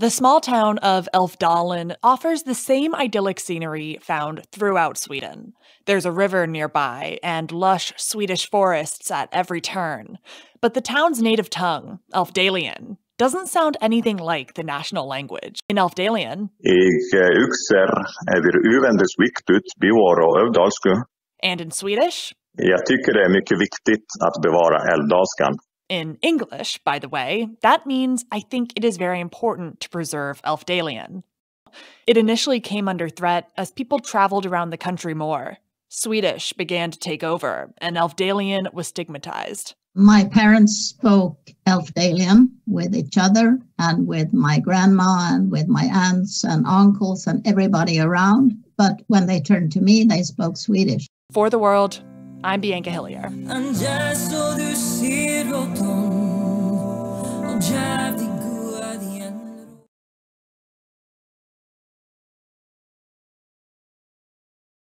The small town of Älvdalen offers the same idyllic scenery found throughout Sweden. There's a river nearby and lush Swedish forests at every turn. But the town's native tongue, Elfdalian, doesn't sound anything like the national language. In Elfdalian, eh, eh, and in Swedish, Jag tycker det är mycket viktigt att bevara älvdalskan. In English, by the way, that means I think it is very important to preserve Elfdalian. It initially came under threat as people traveled around the country more. Swedish began to take over, and Elfdalian was stigmatized. My parents spoke Elfdalian with each other and with my grandma and with my aunts and uncles and everybody around. But when they turned to me, they spoke Swedish. For the world, I'm Bianca Hillier.